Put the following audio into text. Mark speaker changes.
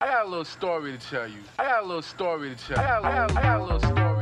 Speaker 1: I got a little story to tell you. I got a little story to tell you. I got, I got, I got a little story.